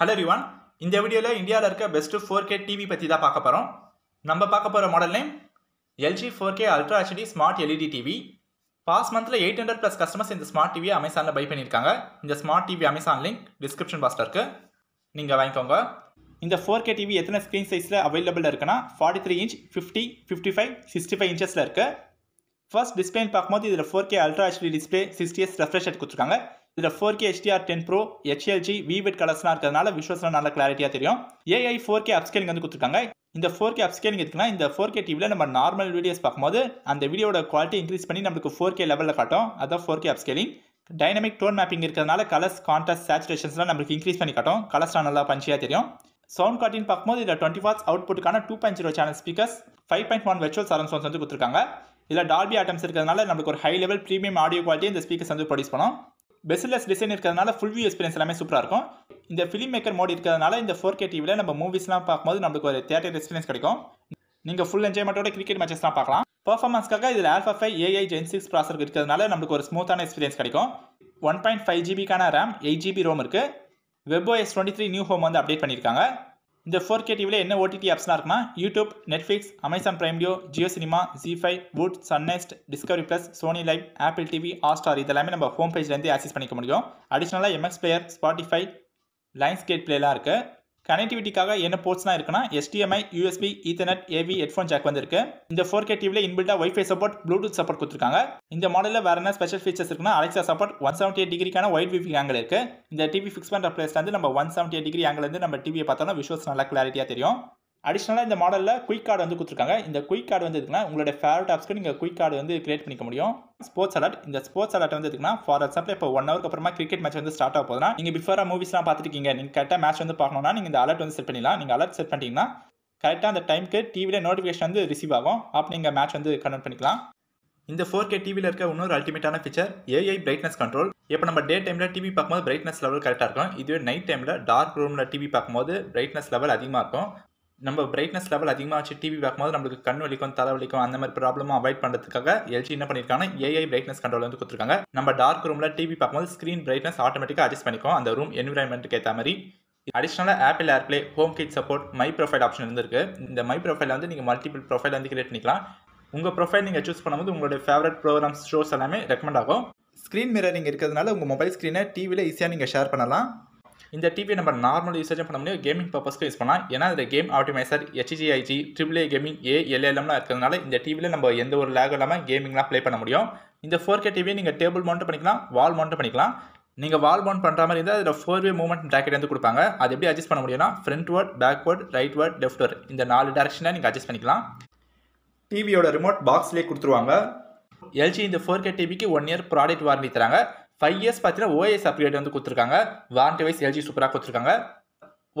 Hello ரிவான் இந்த வீடியோவில் இந்தியாவில் இருக்க பெஸ்ட்டு ஃபோர் கே டிவி பற்றி தான் பார்க்க போகிறோம் நம்ம பார்க்க போகிற model name LG four K ultra HD smart LED TV past மந்தில் எயிட் ஹண்ட்ரட் ப்ளஸ் கஸ்டமர்ஸ் இந்த ஸ்மார்ட் டிவியை அமேசானில் பை பண்ணியிருக்காங்க. இந்த smart TV Amazon link description பாக்ஸில் இருக்குது நீங்கள் வாங்கிக்கோங்க. இந்த ஃபோர் கே டிவி எத்தனை ஸ்க்ரீன் சைஸில் அவைலபிள் இருக்குன்னா forty three inch fifty fifty five sixty five இன்ச்சஸில் இருக்குது ஃபர்ஸ்ட் டிஸ்பிளேன்னு பார்க்கும்போது இதில் four K ultra HD display sixty S refresh கொடுத்துருக்காங்க. இதில் four K HDR ten pro HLG vivid கலர்ஸ்லாம் இருக்கிறதுனால விஷுவல்ஸ்லாம் நல்ல கிளாரிட்டியாக தெரியும். ஏஐ ஃபோர் கே அப்ஸ்கேலிங் வந்து கொடுத்துருக்காங்க. இந்த ஃபோர் கே அப்ஸ்கேலிங் இருக்குன்னா இந்த ஃபோர் கே டிவியில் நம்ம நார்மல் வீடியோஸ் பார்க்கும்போது அந்த வீடியோட குவாலிட்டி இன்க்ரீஸ் பண்ணி நம்மளுக்கு ஃபோர் கே லெவலில் காட்டும். அதான் four K upscaling dynamic tone mapping இருக்கிறதுனால கலர்ஸ் கான்ட்ராஸ்ட் சேச்சுரேஷன்ஸ்லாம் நம்மளுக்கு இன்க்ரீஸ் பண்ணி காட்டும். கலர்ஸ்லாம் நல்லா பஞ்சியாக தெரியும். சவுண்ட் காட்டின்னு பார்க்கும்போது இதில் twenty watts அவுட்புட்டுக்கான two point zero channel speakers five point one virtual surround sounds வந்து கொடுத்துருக்காங்க. இதில் டால்பி ஆட்டம்ஸ் இருக்கிறதுனால நம்மளுக்கு ஒரு high level premium audio quality இந்த ஸ்பீக்கர்ஸ் வந்து ப்ரொடியூஸ் பண்ணோம். பெஸ்ட்லெஸ் டிசைன் இருக்கிறதுனால ஃபுல் வியூ எக்ஸ்பீரியன்ஸ் எல்லாமே சூப்பராக இருக்கும். இந்த ஃபிலிம் மேக்கர் மோடி இருக்கிறதுனால இந்த ஃபோர் கே டிவியில் நம்ம மூவிஸ்லாம் பார்க்கும்போது நம்மளுக்கு ஒரு தேட்டர் எக்ஸ்பீரியன்ஸ் கிடைக்கும். நீங்கள் ஃபுல் என்ஜாய்மெண்ட்டோட கிரிக்கெட் மேட்சஸ்லாம் பார்க்கலாம். பர்ஃபார்மன்ஸ்க்காக இதில் alpha five AI gen six processor இருக்கிறதுனால நம்மளுக்கு ஒரு ஸ்மூத்தான எக்ஸ்பீரியன்ஸ் கிடைக்கும். ஒன் பாயிண்ட் ஃபைவ் ஜிபிக்கான ரேம் எயிட் ஜிபி ரோம் இருக்குது webOS twenty three new home வந்து அப்டேட் பண்ணியிருக்காங்க. இந்த ஃபோர் கே டிவியில் என்ன ஓடிடி ஆப்ஸ்லாம் இருக்குன்னா YouTube Netflix Amazon Prime Video Jio cinema Zee five Voot Sun NXT Discovery plus Sony LIV Apple TV Hotstar இதெல்லாமே நம்ம ஹோம் பேஜ்லேருந்து ஆக்சஸ் பண்ணிக்க முடியும். அடிஷ்னலாக MX player Spotify lines gate பிளேலாம் இருக்குது கனெக்டிவிட்டிக்காக என்ன போர்ட்ஸ்லாம் இருக்குன்னா HDMI USB Ethernet AV headphone jack வந்துருக்கு. இந்த ஃபோர் கே டிவியில் இன்பில்டா ஒய்ஃபை சப்போர்ட் ப்ளூடூத் சப்போர்ட் கொடுத்துருக்காங்க. இந்த மாடலில் வேற என்ன ஸ்பெஷல் ஃபீச்சர்ஸ் இருக்குன்னா Alexa support one seventy eight டிகிரிக்கான wide விவி ஆங்கிள் இருக்கு. இந்த டிவி ஃபிக்ஸ் பண்ணுற பிளேஸ்ல நம்ம one seventy eight degree angle நம்ம டிவியை பார்த்தோம்னா விஷுவல்ஸ் நல்லா கிளாரிட்டியாக தெரியும். அடிஷ்னலாக இந்த மாடலில் குயிக் கார்டு வந்து கொடுத்துருக்காங்க. இந்த குயிக் கார்டு வந்து இருக்குன்னா உங்களோட ஃபேவரட் ஆப்ஸ்க்கு நீங்கள் குயிக் கார்டு வந்து கிரியேட் பண்ணிக்க முடியும். ஸ்போர்ட்ஸ் அலர்ட் இந்த ஸ்போர்ட்ஸ் அலர்ட் வந்து இருக்குன்னா ஃபார் எக்ஸாம்பிள் இப்போ ஒன் ஹவருக்கு அப்புறமா கிரிக்கெட் மேட்ச் வந்து ஸ்டார்ட் ஆக போதுனா நீங்கள் பிஃபோராக மூவிஸ்லாம் பார்த்துருக்கீங்க நீங்கள் கரெக்டாக மேட்ச் வந்து பார்க்கணும்னா நீங்கள் இந்த அலர்ட் வந்து செட் பண்ணிடலாம். நீங்கள் அலர்ட் செட் பண்ணிட்டீங்கன்னா கரெக்டாக அந்த டைமுக்கு டிவியில் நோட்டிஃபிகேஷன் வந்து ரிசீவ் ஆகும். அப்போ நீங்கள் மேட்ச் வந்து கனெக்ட் பண்ணிக்கலாம். இந்த ஃபோர் கே டிவியில் இருக்க இன்னொரு அல்டிமேட்டான ஃபீச்சர் ஏஐ பிரைட்னஸ் கண்ட்ரோல் இப்போ நம்ம டே டைமில் டிவி பார்க்கும்போது பிரைட்னஸ் லெவல் கரெக்டாக இருக்கும். இதுவே நைட் டைமில் டார்க் ரூமில் டிவி பார்க்கும்போது பிரைட்னஸ் லெவல் அதிகமாக இருக்கும். நம்ம பிரைட்னஸ் லெவல் அதிகமாக வச்சு டிவி பார்க்கும்போது நம்மளுக்கு கண் வலிக்கும் தலை வலிக்கும் அந்த மாதிரி ப்ராப்ளமும் அவாய்ட் பண்ணுறதுக்காக எல்ஜி என்ன பண்ணியிருக்காங்க ஏஐ பிரைட்னஸ் கண்ட்ரோல் வந்து கொடுத்துருக்காங்க. நம்ம டார்க் ரூமில் டிவி பார்க்கும்போது ஸ்க்ரீன் பிரைட்னஸ் ஆட்டோமேட்டிக்காக அட்ஜஸ்ட் பண்ணிக்கும். அந்த ரூம் என்விரான்மெண்ட்டுக்கு ஏற்ற மாதிரி. அடிஷ்னலாக Apple AirPlay HomeKit support my profile option இருந்திருக்கு. இந்த மை ப்ரொஃபைல் வந்து நீங்கள் மல்டிபிள் ப்ரொஃபைல் வந்து கிரியேட் பண்ணிக்கலாம். உங்கள் ப்ரொஃபைல் நீங்கள் சூஸ் பண்ணும்போது உங்களுடைய ஃபேவரட் ப்ரோக்ராம்ஸ் ஷோஸ் எல்லாமே ரெக்கமெண்ட் ஆகும். ஸ்க்ரீன் மிரரிங் இருக்கிறதுனால உங்கள் மொபைல் ஸ்க்ரீனை டிவியில் ஈஸியாக நீங்கள் ஷேர் பண்ணலாம். இந்த டிவியை நம்ம நார்மல் யூசேஜும் பண்ண முடியும் கேமிங் பர்பஸ்க்கு யூஸ் பண்ணலாம். ஏன்னா இந்த game optimiser HGIG triple A gaming A எல்எல்எம்லாம் இருக்கிறதுனால இந்த டிவியில் நம்ம எந்த ஒரு லேக் இல்லாமல் கேமிங்லாம் ப்ளே பண்ண முடியும். இந்த ஃபோர் கே டிவியை நீங்கள் டேபிள் மவுண்ட் பண்ணிக்கலாம் வால் மவுண்ட் பண்ணிக்கலாம். நீங்கள் வால் மவுண்ட் பண்ணுற மாதிரி இருந்தால் அதில் ஃபோர் வே மூவ்மெண்ட் ப்ராக்கெட் வந்து கொடுப்பாங்க. அது எப்படி அட்ஜஸ்ட் பண்ண முடியும்னா frontward backward rightward leftward இந்த நாலு டேரக்ஷனில் நீங்கள் அட்ஜஸ்ட் பண்ணிக்கலாம். டிவியோட ரிமோட் பாக்ஸ்லேயே கொடுத்துருவாங்க. எல்ஜி இந்த ஃபோர் கே டிவிக்கு ஒன் இயர் ப்ராடக்ட் வாரண்டி தராங்க. ஃபைவ் இயர்ஸ் பார்த்தீங்கன்னா ஓஎஸ் அப்கிரேட் வந்து கொடுத்துருக்காங்க. வாரண்டி வைஸ் எல்ஜி சூப்பராக கொடுத்துருக்காங்க.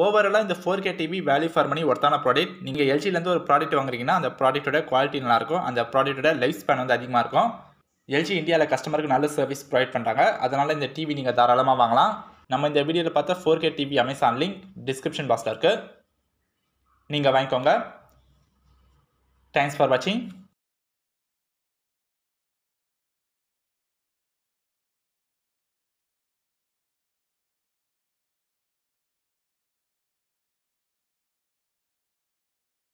ஓவராலாக இந்த four K TV value for money ஒர்த்தான ப்ராடக்ட் நீங்கள் எல்ஜிலேருந்து ஒரு ப்ராடக்ட் வாங்குறீங்கன்னா அந்த ப்ராடக்ட்டோட குவாலிட்டி நல்லாயிருக்கும் அந்த ப்ராடக்ட்டோட லைஃப் ஸ்பேன் வந்து அதிகமாக இருக்கும். எல்ஜி இந்தியாவில் கஸ்டமருக்கு நல்ல சர்வீஸ் ப்ரொவைட் பண்ணுறாங்க அதனால் இந்த டிவி நீங்கள் தாராளமாக வாங்கலாம். நம்ம இந்த வீடியோவில் பார்த்தா four K TV Amazon link description பாக்ஸில் இருக்குது நீங்கள் வாங்கிக்கோங்க. தேங்க்ஸ் ஃபார் வாட்சிங்